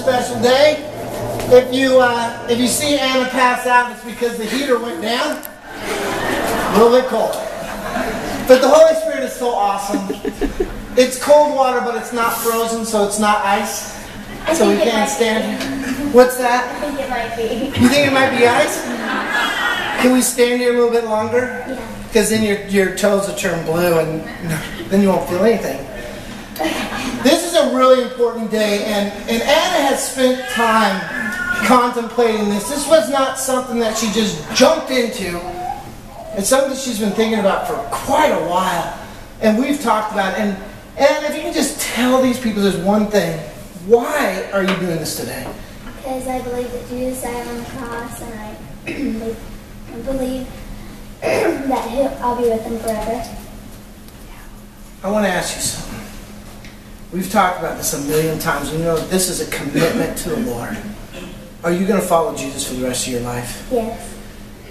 special day. If you uh, if you see Anna pass out, it's because the heater went down. A little bit cold. But the Holy Spirit is so awesome. It's cold water, but it's not frozen, so it's not ice. I So we can't stand. What's that? I think it might be. You think it might be ice? Can we stand here a little bit longer? Yeah. Because then your, your toes will turn blue and then you won't feel anything. This is a really important day, and, and Anna has spent time contemplating this. This was not something that she just jumped into. It's something she's been thinking about for quite a while. And we've talked about it. And, and if you can just tell these people there's one thing. Why are you doing this today? Because I believe that Jesus died on the cross, and I believe, that I'll be with him forever. I want to ask you something. We've talked about this a million times. We know this is a commitment to the Lord. Are you going to follow Jesus for the rest of your life? Yes.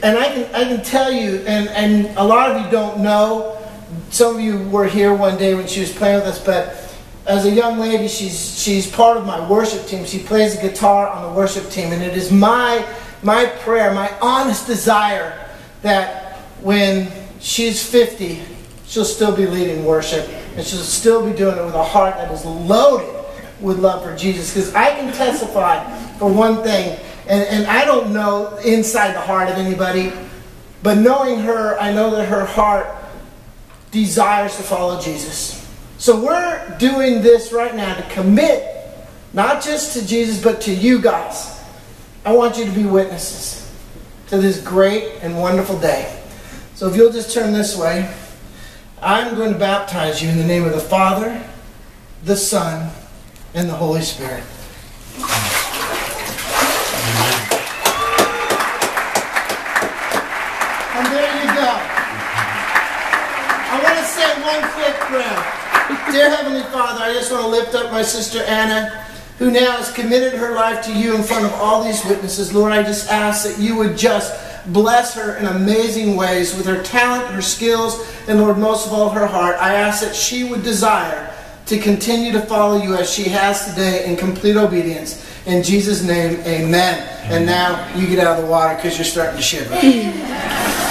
And I can, I can tell you, and, and a lot of you don't know, some of you were here one day when she was playing with us, but as a young lady, she's, she's part of my worship team. She plays the guitar on the worship team, and it is my, my prayer, my honest desire that when she's 50, she'll still be leading worship, and she'll still be doing it with a heart that is loaded with love for Jesus. Because I can testify for one thing, and, and I don't know inside the heart of anybody, but knowing her, I know that her heart desires to follow Jesus. So we're doing this right now to commit, not just to Jesus, but to you guys. I want you to be witnesses to this great and wonderful day. So if you'll just turn this way, I'm going to baptize you in the name of the Father, the Son, and the Holy Spirit. And there you go. I want to say one quick prayer. Dear Heavenly Father, I just want to lift up my sister Anna, who now has committed her life to you in front of all these witnesses. Lord, I just ask that you would just bless her in amazing ways with her talent, her skills, and Lord, most of all, her heart. I ask that she would desire to continue to follow you as she has today in complete obedience. In Jesus' name, amen. And now you get out of the water because you're starting to shiver.